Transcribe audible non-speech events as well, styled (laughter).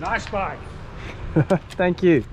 Nice bike. (laughs) Thank you.